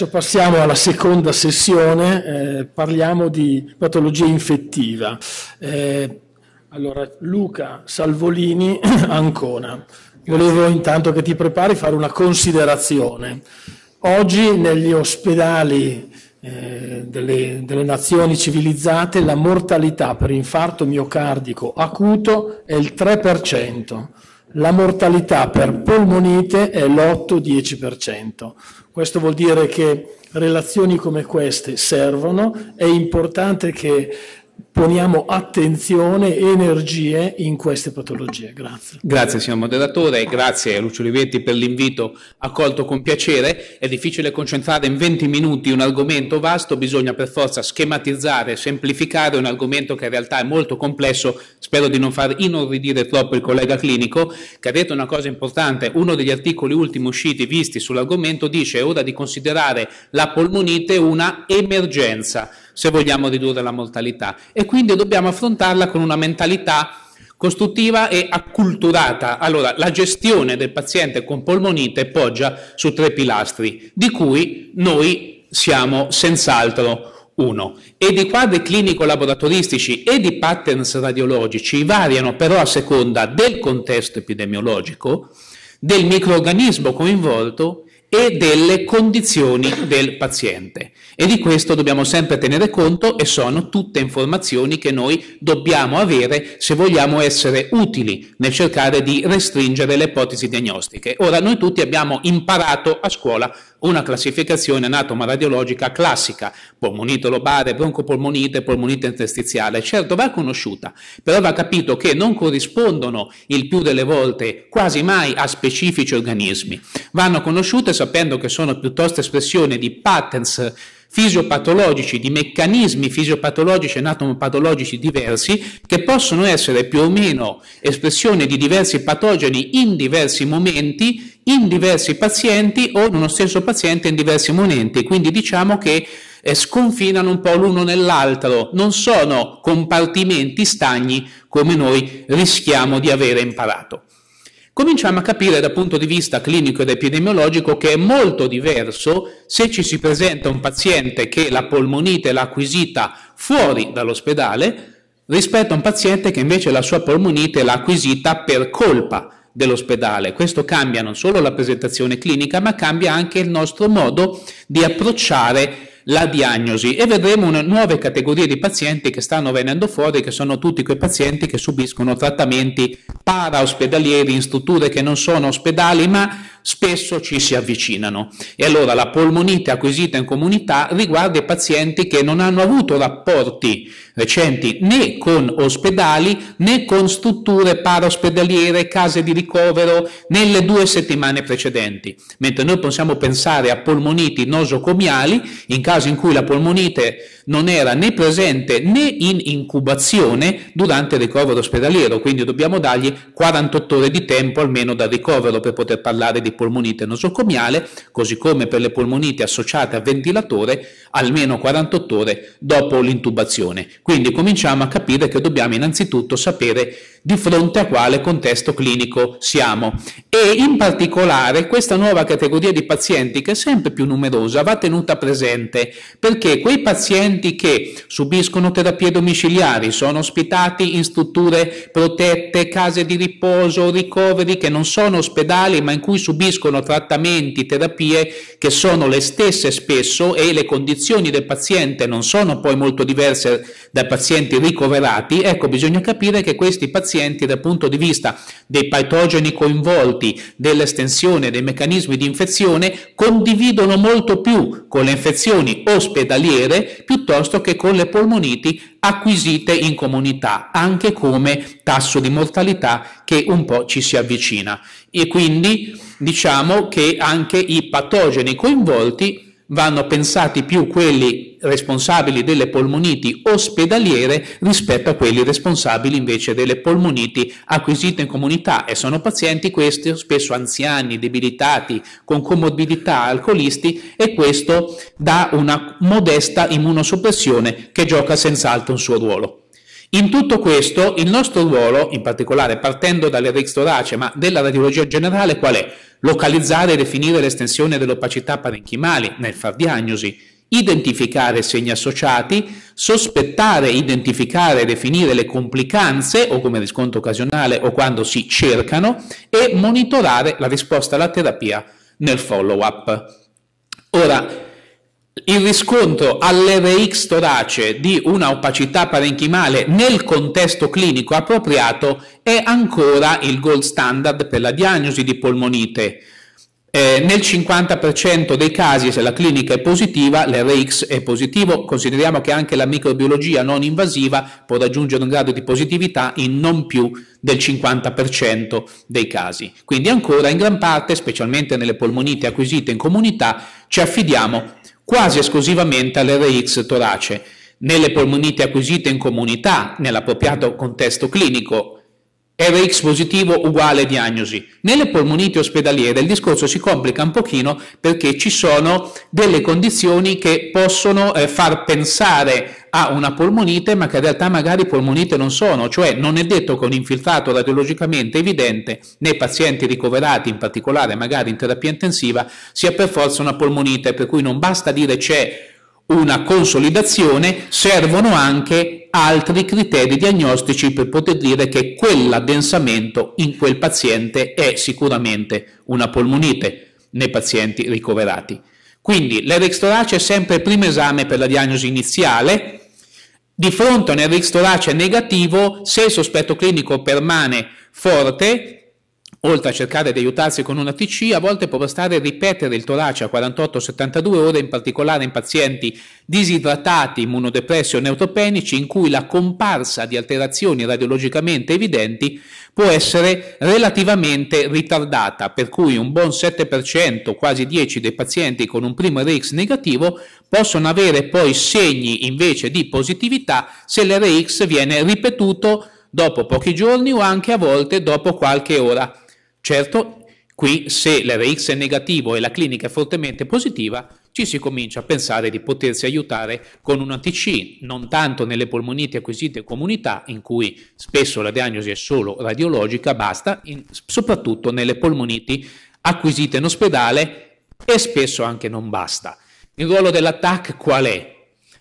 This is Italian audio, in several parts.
Adesso passiamo alla seconda sessione, eh, parliamo di patologia infettiva. Eh, allora, Luca Salvolini, Ancona. Volevo intanto che ti prepari fare una considerazione. Oggi negli ospedali eh, delle, delle, nazioni civilizzate la mortalità per infarto miocardico acuto è il 3%, la mortalità per polmonite è l'8-10%. Questo vuol dire che relazioni come queste servono, è importante che poniamo attenzione e energie in queste patologie. Grazie. Grazie signor moderatore, grazie a Lucio Olivetti per l'invito accolto con piacere. È difficile concentrare in 20 minuti un argomento vasto, bisogna per forza schematizzare, semplificare un argomento che in realtà è molto complesso. Spero di non far inorridire troppo il collega clinico che ha detto una cosa importante. Uno degli articoli ultimi usciti visti sull'argomento dice è ora di considerare la polmonite una emergenza se vogliamo ridurre la mortalità e quindi dobbiamo affrontarla con una mentalità costruttiva e acculturata. Allora, la gestione del paziente con polmonite poggia su tre pilastri, di cui noi siamo senz'altro uno. E di quadri clinico-laboratoristici e di patterns radiologici variano però a seconda del contesto epidemiologico, del microorganismo coinvolto e delle condizioni del paziente. E di questo dobbiamo sempre tenere conto e sono tutte informazioni che noi dobbiamo avere se vogliamo essere utili nel cercare di restringere le ipotesi diagnostiche. Ora, noi tutti abbiamo imparato a scuola una classificazione anatoma-radiologica classica, polmonite lobare, broncopolmonite, polmonite interstiziale. Certo, va conosciuta, però va capito che non corrispondono il più delle volte quasi mai a specifici organismi. Vanno conosciute sapendo che sono piuttosto espressione di patterns fisiopatologici, di meccanismi fisiopatologici e anatomopatologici diversi che possono essere più o meno espressione di diversi patogeni in diversi momenti, in diversi pazienti o in uno stesso paziente in diversi momenti. Quindi diciamo che eh, sconfinano un po' l'uno nell'altro, non sono compartimenti stagni come noi rischiamo di avere imparato. Cominciamo a capire dal punto di vista clinico ed epidemiologico che è molto diverso se ci si presenta un paziente che la polmonite l'ha acquisita fuori dall'ospedale rispetto a un paziente che invece la sua polmonite l'ha acquisita per colpa dell'ospedale. Questo cambia non solo la presentazione clinica, ma cambia anche il nostro modo di approcciare la diagnosi e vedremo una, nuove categorie di pazienti che stanno venendo fuori, che sono tutti quei pazienti che subiscono trattamenti para-ospedalieri in strutture che non sono ospedali, ma spesso ci si avvicinano. E allora la polmonite acquisita in comunità riguarda i pazienti che non hanno avuto rapporti recenti né con ospedali né con strutture paraospedaliere, case di ricovero nelle due settimane precedenti, mentre noi possiamo pensare a polmoniti nosocomiali in caso in cui la polmonite non era né presente né in incubazione durante il ricovero ospedaliero, quindi dobbiamo dargli 48 ore di tempo almeno da ricovero per poter parlare di polmonite nosocomiale, così come per le polmoniti associate a ventilatore, almeno 48 ore dopo l'intubazione. Quindi cominciamo a capire che dobbiamo innanzitutto sapere di fronte a quale contesto clinico siamo e in particolare questa nuova categoria di pazienti che è sempre più numerosa va tenuta presente perché quei pazienti che subiscono terapie domiciliari, sono ospitati in strutture protette, case di riposo, ricoveri che non sono ospedali ma in cui subiscono trattamenti, terapie che sono le stesse spesso e le condizioni del paziente non sono poi molto diverse dai pazienti ricoverati, ecco bisogna capire che questi pazienti dal punto di vista dei patogeni coinvolti, dell'estensione dei meccanismi di infezione, condividono molto più con le infezioni ospedaliere piuttosto che con le polmoniti acquisite in comunità, anche come tasso di mortalità che un po' ci si avvicina. E quindi diciamo che anche i patogeni coinvolti vanno pensati più quelli responsabili delle polmoniti ospedaliere rispetto a quelli responsabili invece delle polmoniti acquisite in comunità e sono pazienti questi spesso anziani, debilitati, con comorbidità, alcolisti e questo dà una modesta immunosoppressione che gioca senz'altro un suo ruolo. In tutto questo, il nostro ruolo, in particolare partendo dall'RX torace, ma della radiologia generale, qual è? Localizzare e definire l'estensione dell'opacità parenchimali nel far diagnosi, identificare segni associati, sospettare, identificare e definire le complicanze o come riscontro occasionale o quando si cercano e monitorare la risposta alla terapia nel follow-up. Ora, il riscontro all'RX torace di una opacità parenchimale nel contesto clinico appropriato è ancora il gold standard per la diagnosi di polmonite. Eh, nel 50% dei casi, se la clinica è positiva, l'RX è positivo. Consideriamo che anche la microbiologia non invasiva può raggiungere un grado di positività in non più del 50% dei casi. Quindi ancora in gran parte, specialmente nelle polmonite acquisite in comunità, ci affidiamo quasi esclusivamente all'RX torace. Nelle polmonite acquisite in comunità, nell'appropriato contesto clinico, RX positivo uguale diagnosi. Nelle polmoniti ospedaliere il discorso si complica un pochino perché ci sono delle condizioni che possono eh, far pensare a una polmonite ma che in realtà magari polmonite non sono, cioè non è detto che un infiltrato radiologicamente evidente nei pazienti ricoverati, in particolare magari in terapia intensiva, sia per forza una polmonite, per cui non basta dire c'è una consolidazione, servono anche altri criteri diagnostici per poter dire che quell'addensamento in quel paziente è sicuramente una polmonite nei pazienti ricoverati. Quindi l'RX torace è sempre il primo esame per la diagnosi iniziale. Di fronte a un RX torace negativo, se il sospetto clinico permane forte, Oltre a cercare di aiutarsi con una TC, a volte può bastare ripetere il torace a 48-72 ore, in particolare in pazienti disidratati, immunodepressi o neutropenici, in cui la comparsa di alterazioni radiologicamente evidenti può essere relativamente ritardata, per cui un buon 7%, quasi 10 dei pazienti con un primo RX negativo possono avere poi segni invece di positività se l'RX viene ripetuto dopo pochi giorni o anche a volte dopo qualche ora. Certo, qui se l'RX è negativo e la clinica è fortemente positiva, ci si comincia a pensare di potersi aiutare con un ATC, non tanto nelle polmoniti acquisite in comunità, in cui spesso la diagnosi è solo radiologica, basta, in, soprattutto nelle polmoniti acquisite in ospedale e spesso anche non basta. Il ruolo dell'attack qual è?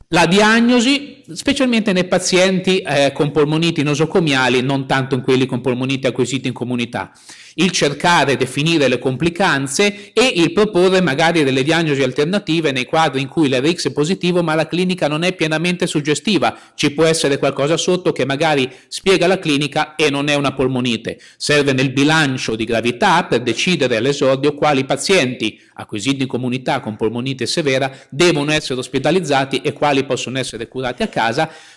La diagnosi, specialmente nei pazienti eh, con polmoniti nosocomiali, non tanto in quelli con polmoniti acquisiti in comunità il cercare, definire le complicanze e il proporre magari delle diagnosi alternative nei quadri in cui l'RX è positivo ma la clinica non è pienamente suggestiva, ci può essere qualcosa sotto che magari spiega la clinica e non è una polmonite. Serve nel bilancio di gravità per decidere all'esordio quali pazienti acquisiti in comunità con polmonite severa devono essere ospitalizzati e quali possono essere curati a casa,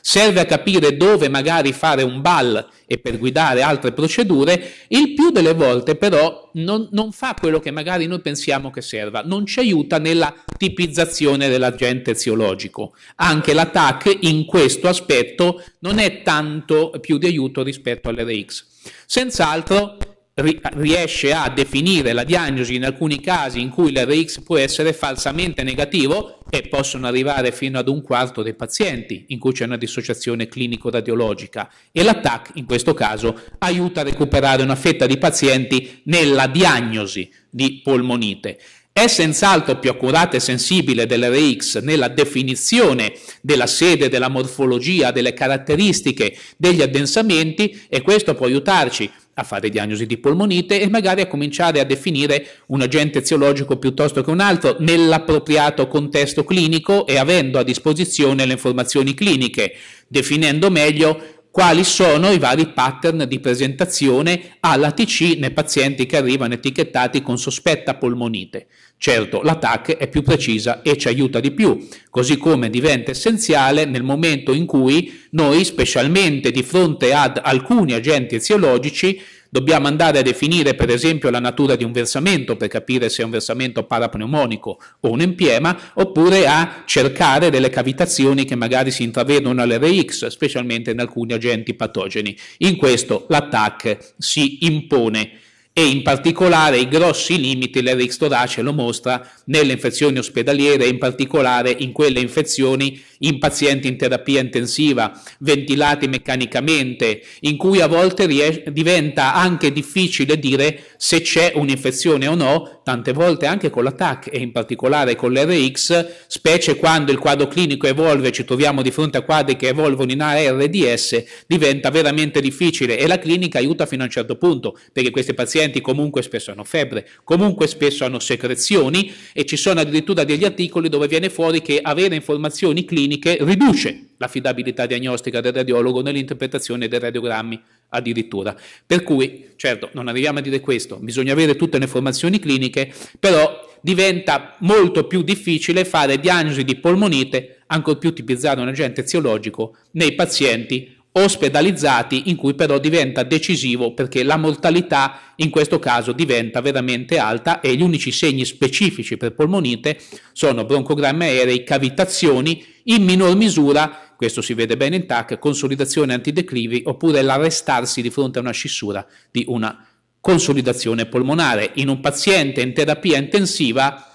serve a capire dove magari fare un BAL e per guidare altre procedure, il più delle volte però non, non, fa quello che magari noi pensiamo che serva, non ci aiuta nella tipizzazione dell'agente eziologico. Anche l'attack in questo aspetto non è tanto più di aiuto rispetto all'RX. Senz'altro riesce a definire la diagnosi in alcuni casi in cui l'RX può essere falsamente negativo e possono arrivare fino ad un quarto dei pazienti in cui c'è una dissociazione clinico-radiologica e l'ATTAC in questo caso aiuta a recuperare una fetta di pazienti nella diagnosi di polmonite. È senz'altro più accurata e sensibile dell'RX nella definizione della sede, della morfologia, delle caratteristiche degli addensamenti e questo può aiutarci a fare diagnosi di polmonite e magari a cominciare a definire un agente eziologico piuttosto che un altro nell'appropriato contesto clinico e avendo a disposizione le informazioni cliniche, definendo meglio quali sono i vari pattern di presentazione all'ATC nei pazienti che arrivano etichettati con sospetta polmonite. Certo, l'attacco è più precisa e ci aiuta di più, così come diventa essenziale nel momento in cui noi, specialmente di fronte ad alcuni agenti eziologici, Dobbiamo andare a definire per esempio la natura di un versamento per capire se è un versamento parapneumonico o un empiema, oppure a cercare delle cavitazioni che magari si intravedono all'RX, specialmente in alcuni agenti patogeni. In questo l'attack si impone e in particolare i grossi limiti l'RX torace lo mostra nelle infezioni ospedaliere, in particolare in quelle infezioni in pazienti in terapia intensiva, ventilati meccanicamente, in cui a volte ries- diventa anche difficile dire se c'è un'infezione o no, tante volte anche con l'attack e in particolare con l'RX, specie quando il quadro clinico evolve, ci troviamo di fronte a quadri che evolvono in ARDS, diventa veramente difficile e la clinica aiuta fino a un certo punto, perché questi pazienti comunque spesso hanno febbre, comunque spesso hanno secrezioni e ci sono addirittura degli articoli dove viene fuori che avere informazioni cliniche riduce l'affidabilità diagnostica del radiologo nell'interpretazione dei radiogrammi addirittura. Per cui, certo, non arriviamo a dire questo, bisogna avere tutte le informazioni cliniche, però diventa molto più difficile fare diagnosi di polmonite, ancor più tipizzare un agente eziologico nei pazienti ospedalizzati in cui però diventa decisivo perché la mortalità in questo caso diventa veramente alta e gli unici segni specifici per polmonite sono broncogrammi aerei, cavitazioni, in minor misura, questo si vede bene in TAC, consolidazione antideclivi oppure l'arrestarsi di fronte a una scissura di una consolidazione polmonare. In un paziente in terapia intensiva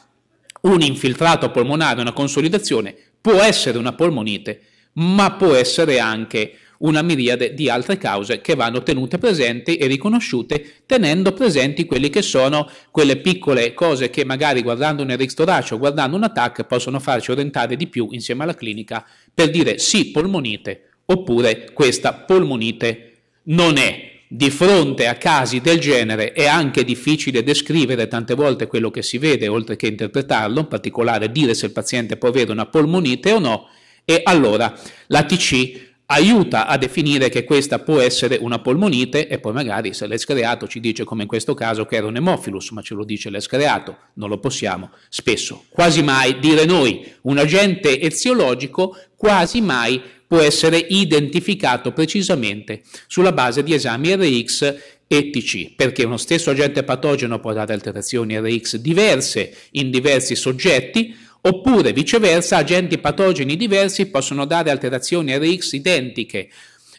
un infiltrato polmonare, una consolidazione può essere una polmonite, ma può essere anche una miriade di altre cause che vanno tenute presenti e riconosciute tenendo presenti quelli che sono quelle piccole cose che magari guardando un torace o guardando un attack possono farci orientare di più insieme alla clinica per dire sì polmonite oppure questa polmonite non è. Di fronte a casi del genere è anche difficile descrivere tante volte quello che si vede oltre che interpretarlo, in particolare dire se il paziente può avere una polmonite o no, e allora la TC aiuta a definire che questa può essere una polmonite e poi magari se l'escreato ci dice come in questo caso che era un hemophilus, ma ce lo dice l'escreato, non lo possiamo spesso, quasi mai dire noi. Un agente eziologico quasi mai può essere identificato precisamente sulla base di esami RX e TC, perché uno stesso agente patogeno può dare alterazioni RX diverse in diversi soggetti, Oppure, viceversa, agenti patogeni diversi possono dare alterazioni RX identiche.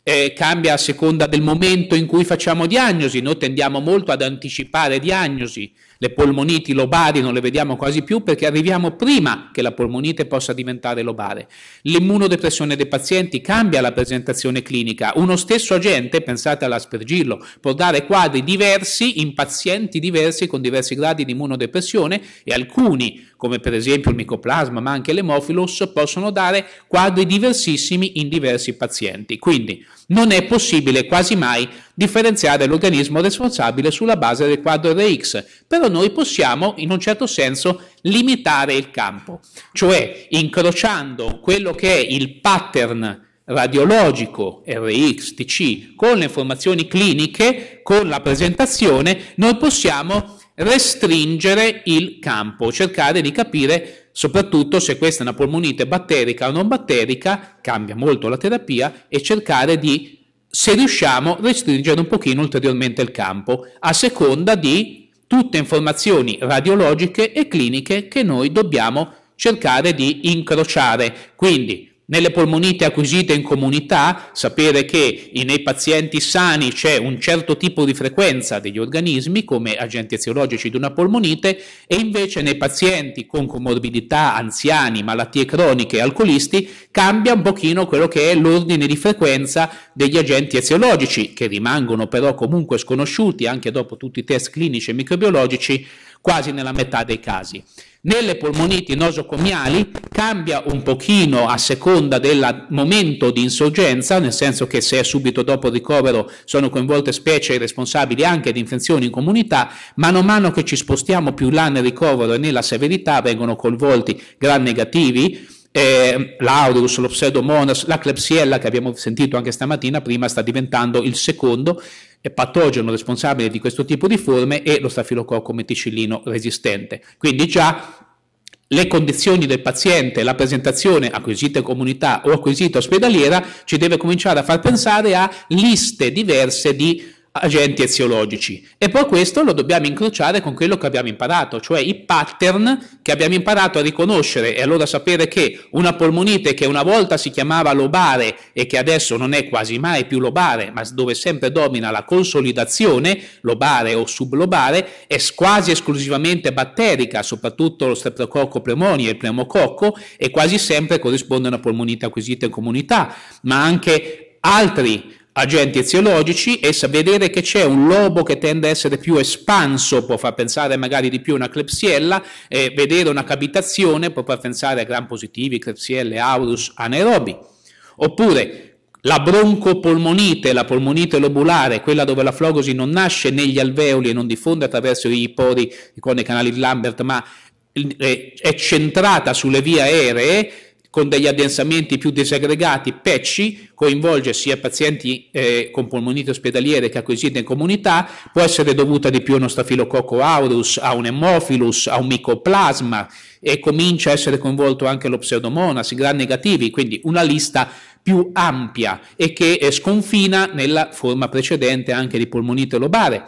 Eh, cambia a seconda del momento in cui facciamo diagnosi, noi tendiamo molto ad anticipare diagnosi, le polmoniti lobari non le vediamo quasi più perché arriviamo prima che la polmonite possa diventare lobare. L'immunodepressione dei pazienti cambia la presentazione clinica. Uno stesso agente, pensate all'aspergillo, può dare quadri diversi in pazienti diversi con diversi gradi di immunodepressione e alcuni, come per esempio il micoplasma ma anche l'hemophilus, possono dare quadri diversissimi in diversi pazienti. Quindi non è possibile quasi mai differenziare l'organismo responsabile sulla base del quadro RX, però noi possiamo in un certo senso limitare il campo, cioè incrociando quello che è il pattern radiologico RX, TC con le informazioni cliniche, con la presentazione, noi possiamo restringere il campo, cercare di capire soprattutto se questa è una polmonite batterica o non batterica, cambia molto la terapia e cercare di se riusciamo restringere un pochino ulteriormente il campo, a seconda di tutte informazioni radiologiche e cliniche che noi dobbiamo cercare di incrociare. Quindi nelle polmonite acquisite in comunità, sapere che nei pazienti sani c'è un certo tipo di frequenza degli organismi come agenti eziologici di una polmonite e invece nei pazienti con comorbidità, anziani, malattie croniche alcolisti cambia un pochino quello che è l'ordine di frequenza degli agenti eziologici che rimangono però comunque sconosciuti anche dopo tutti i test clinici e microbiologici quasi nella metà dei casi. Nelle polmoniti nosocomiali cambia un pochino a seconda del momento di insorgenza, nel senso che se è subito dopo il ricovero sono coinvolte specie responsabili anche di infezioni in comunità, mano a mano che ci spostiamo più là nel ricovero e nella severità vengono coinvolti gram negativi, eh, l'Aurus, lo Pseudomonas, la Klebsiella che abbiamo sentito anche stamattina prima sta diventando il secondo patogeno responsabile di questo tipo di forme e lo stafilococco meticillino resistente. Quindi già le condizioni del paziente, la presentazione acquisita in comunità o acquisita ospedaliera ci deve cominciare a far pensare a liste diverse di agenti eziologici. E poi questo lo dobbiamo incrociare con quello che abbiamo imparato, cioè i pattern che abbiamo imparato a riconoscere e allora sapere che una polmonite che una volta si chiamava lobare e che adesso non è quasi mai più lobare, ma dove sempre domina la consolidazione, lobare o sublobare, è quasi esclusivamente batterica, soprattutto lo streptococco pneumoni e il pneumococco e quasi sempre corrisponde a una polmonite acquisita in comunità, ma anche altri agenti eziologici e vedere che c'è un lobo che tende a essere più espanso può far pensare magari di più a una clepsiella, e vedere una cavitazione può far pensare a gram positivi, clepsielle, aurus, anaerobi. Oppure la broncopolmonite, la polmonite lobulare, quella dove la flogosi non nasce negli alveoli e non diffonde attraverso i pori con i canali di Lambert, ma eh, è centrata sulle vie aeree, con degli addensamenti più disaggregati, PECCI, coinvolge sia pazienti eh, con polmonite ospedaliere che acquisite in comunità, può essere dovuta di più a uno stafilococco aureus, a un hemophilus, a un micoplasma e comincia a essere coinvolto anche lo pseudomonas, i gram negativi, quindi una lista più ampia e che eh, sconfina nella forma precedente anche di polmonite lobare.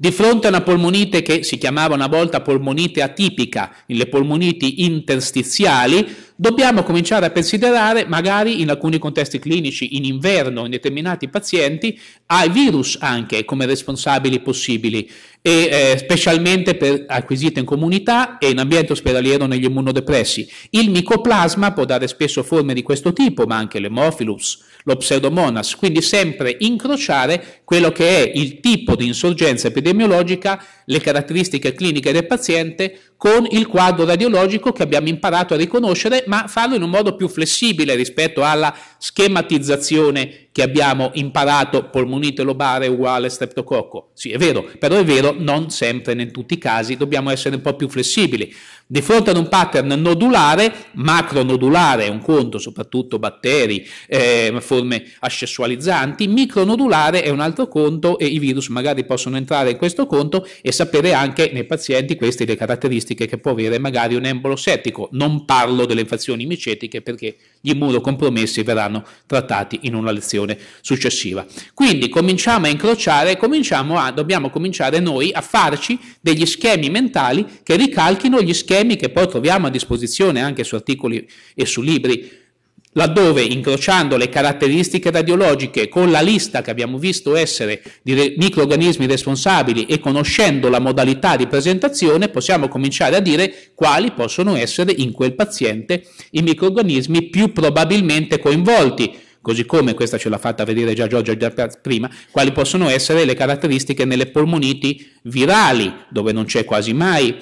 Di fronte a una polmonite che si chiamava una volta polmonite atipica, le polmoniti interstiziali, dobbiamo cominciare a considerare, magari in alcuni contesti clinici, in inverno, in determinati pazienti, ai virus anche come responsabili possibili, e eh, specialmente per acquisite in comunità e in ambiente ospedaliero negli immunodepressi. Il micoplasma può dare spesso forme di questo tipo, ma anche l'hemophilus, lo pseudomonas, quindi sempre incrociare quello che è il tipo di insorgenza epidemiologica, le caratteristiche cliniche del paziente con il quadro radiologico che abbiamo imparato a riconoscere, ma farlo in un modo più flessibile rispetto alla schematizzazione che abbiamo imparato, polmonite lobare uguale streptococco. Sì, è vero, però è vero non sempre, in tutti i casi, dobbiamo essere un po' più flessibili. Di fronte ad un pattern nodulare, macronodulare è un conto, soprattutto batteri, eh, forme ascessualizzanti, micronodulare è un altro conto e i virus magari possono entrare in questo conto e sapere anche nei pazienti queste le caratteristiche che può avere magari un embolo settico. Non parlo delle infezioni micetiche perché gli immunocompromessi verranno trattati in una lezione successiva. Quindi cominciamo a incrociare, cominciamo a, dobbiamo cominciare noi a farci degli schemi mentali che ricalchino gli schemi schemi che poi troviamo a disposizione anche su articoli e su libri, laddove incrociando le caratteristiche radiologiche con la lista che abbiamo visto essere di microorganismi responsabili e conoscendo la modalità di presentazione, possiamo cominciare a dire quali possono essere in quel paziente i microorganismi più probabilmente coinvolti così come questa ce l'ha fatta vedere già Giorgio prima, quali possono essere le caratteristiche nelle polmoniti virali, dove non c'è quasi mai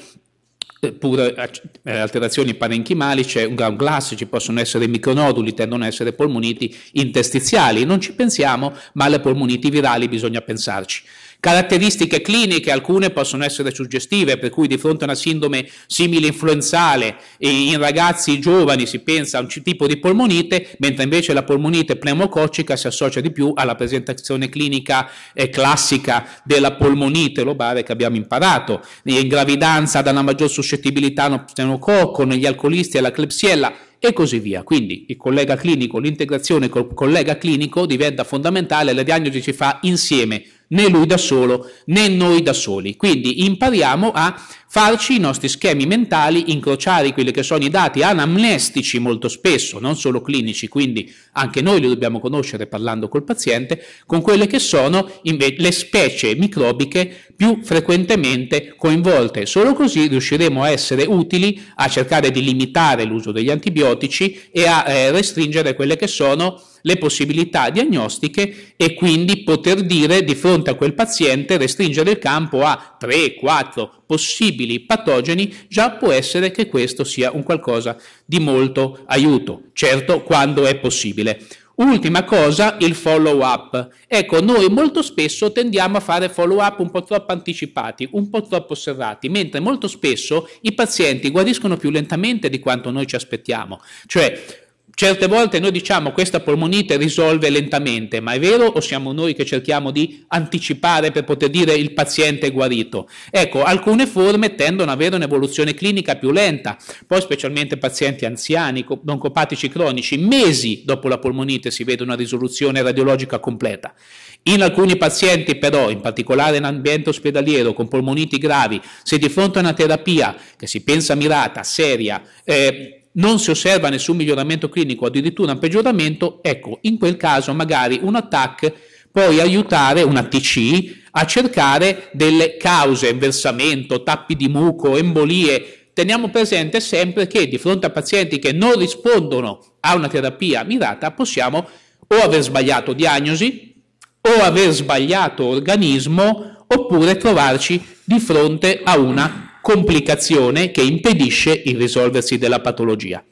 pure eh, alterazioni parenchimali, c'è un ground glass, ci possono essere micronoduli, tendono ad essere polmoniti interstiziali. Non ci pensiamo, ma alle polmoniti virali bisogna pensarci. Caratteristiche cliniche, alcune possono essere suggestive, per cui di fronte a una sindrome simile influenzale in ragazzi giovani si pensa a un tipo di polmonite, mentre invece la polmonite pneumococcica si associa di più alla presentazione clinica eh, classica della polmonite lobare che abbiamo imparato. In gravidanza da una maggior suscettibilità a pneumococco, negli alcolisti alla clepsiella, e così via. Quindi il collega clinico, l'integrazione col collega clinico diventa fondamentale, la diagnosi si fa insieme né lui da solo né noi da soli. Quindi impariamo a farci i nostri schemi mentali, incrociare quelli che sono i dati anamnestici molto spesso, non solo clinici, quindi anche noi li dobbiamo conoscere parlando col paziente, con quelle che sono invece le specie microbiche più frequentemente coinvolte. Solo così riusciremo a essere utili a cercare di limitare l'uso degli antibiotici e a eh, restringere quelle che sono le possibilità diagnostiche e quindi poter dire di fronte a quel paziente restringere il campo a 3, 4 possibili patogeni, già può essere che questo sia un qualcosa di molto aiuto, certo quando è possibile. Ultima cosa, il follow up. Ecco, noi molto spesso tendiamo a fare follow up un po' troppo anticipati, un po' troppo serrati, mentre molto spesso i pazienti guariscono più lentamente di quanto noi ci aspettiamo. Cioè, Certe volte noi diciamo questa polmonite risolve lentamente, ma è vero o siamo noi che cerchiamo di anticipare per poter dire il paziente è guarito? Ecco, alcune forme tendono ad avere un'evoluzione clinica più lenta, poi specialmente pazienti anziani, broncopatici cronici, mesi dopo la polmonite si vede una risoluzione radiologica completa. In alcuni pazienti però, in particolare in ambiente ospedaliero con polmoniti gravi, se di fronte a una terapia che si pensa mirata, seria, eh, non si osserva nessun miglioramento clinico, addirittura un peggioramento, ecco, in quel caso magari un attack può aiutare una TC a cercare delle cause, versamento, tappi di muco, embolie. Teniamo presente sempre che di fronte a pazienti che non rispondono a una terapia mirata possiamo o aver sbagliato diagnosi o aver sbagliato organismo oppure trovarci di fronte a una complicazione che impedisce il risolversi della patologia.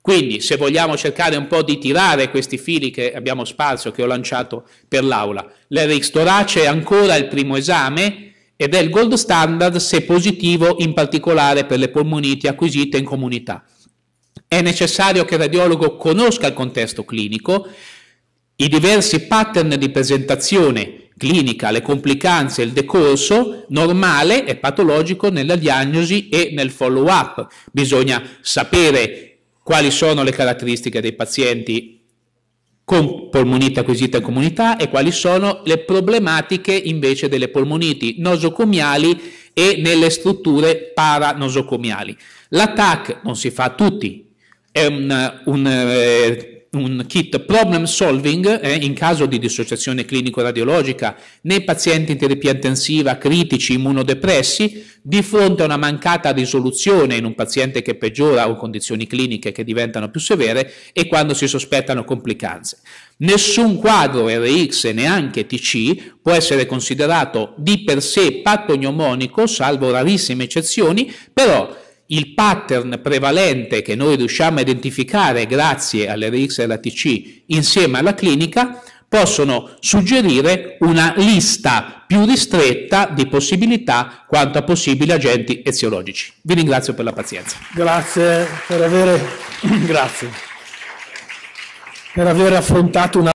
Quindi, se vogliamo cercare un po' di tirare questi fili che abbiamo sparso, che ho lanciato per l'aula, l'RX torace è ancora il primo esame ed è il gold standard se positivo, in particolare per le polmoniti acquisite in comunità. È necessario che il radiologo conosca il contesto clinico, i diversi pattern di presentazione clinica, le complicanze, il decorso normale e patologico nella diagnosi e nel follow up. Bisogna sapere quali sono le caratteristiche dei pazienti con polmonite acquisita in comunità e quali sono le problematiche invece delle polmoniti nosocomiali e nelle strutture paranosocomiali. L'attack non si fa a tutti, è un, un eh, un kit problem solving eh, in caso di dissociazione clinico-radiologica nei pazienti in terapia intensiva critici immunodepressi di fronte a una mancata risoluzione in un paziente che peggiora o condizioni cliniche che diventano più severe e quando si sospettano complicanze. Nessun quadro RX e neanche TC può essere considerato di per sé patognomonico, salvo rarissime eccezioni, però il pattern prevalente che noi riusciamo a identificare grazie all'RX e alla TC insieme alla clinica possono suggerire una lista più ristretta di possibilità quanto a possibili agenti eziologici. Vi ringrazio per la pazienza. Grazie per aver, grazie per aver affrontato una